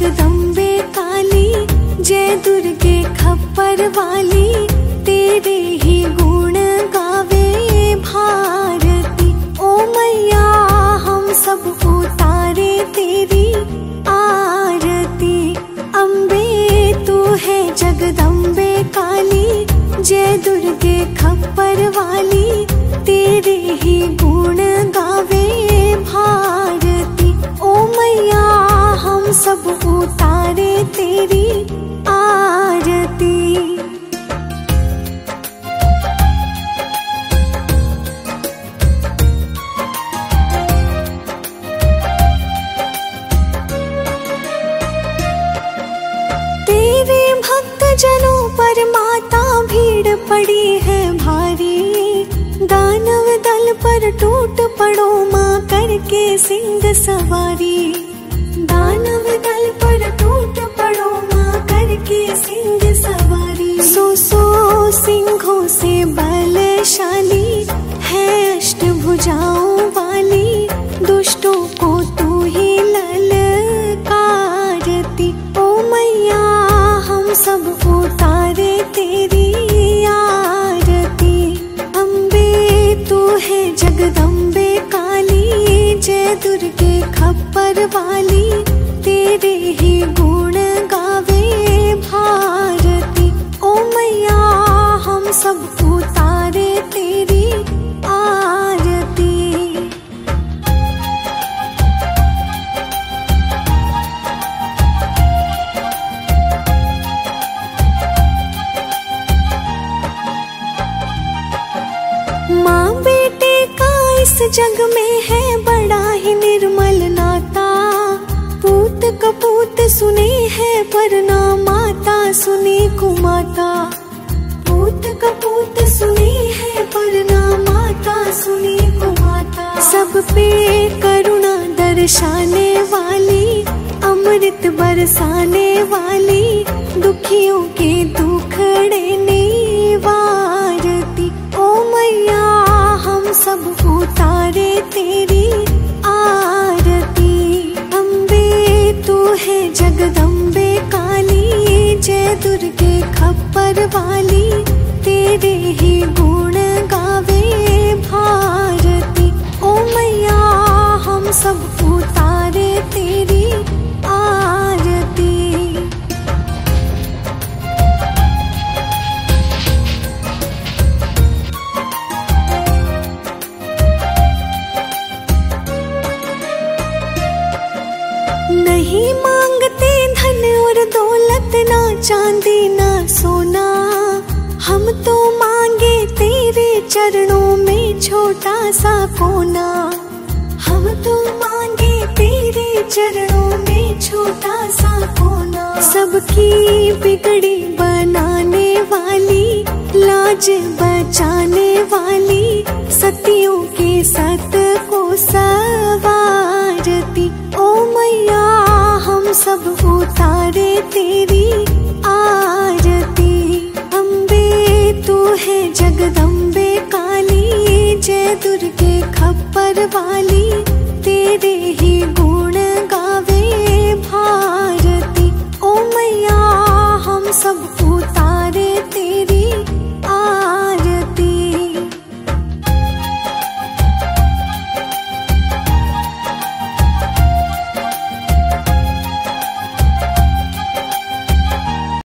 काली जय दुर्गे खप्पर वाली, तेरे ही गुण गावे भारती। ओ मैया, हम सब उतारे तेरी आरती। अम्बे, तू है जगदम्बे काली जय दुर्गे खप्पर वाली, तेरे ही गुण गावे पड़ी है भारी। दानव दल पर टूट पड़ो माँ करके सिंह सवारी। दानव दल पर टूट पड़ो माँ करके सिंह सवारी। सो सो सिंहों से बलशाली, है अष्टभुजाओं वाली। दुष्टों जगदम्बे काली जय दुर्गे खप्पर वाली तेरे ही इस जग में है बड़ा ही निर्मल नाता। पूत कपूत सुने है पर ना माता, सुने कुमाता। पूत कपूत सुने है पर ना माता, सुने कुमाता। सब पे करुणा दर्शाने वाली, अमृत बरसाने वाली, दुखियों के दुखड़े खप्पर तेरे ही गुण गावे भारती। ओ मैया, हम सब उतारे तेरी आरती। नहीं मांगते धन और दौलत, ना चांदी, ना सोना हम तो मांगे तेरे चरणों में छोटा सा कोना। हम तो मांगे तेरे चरणों में छोटा सा कोना। सबकी बिगड़ी बनाने वाली, लाज बचाने वाली, सतियों के सत को सवारती। ओ मैया, हम सब उतारे तेरी जगदम्बे काली जय दुर्गे खप्पर वाली। तेरे ही गुण गावे भारती। ओ मैया, हम सब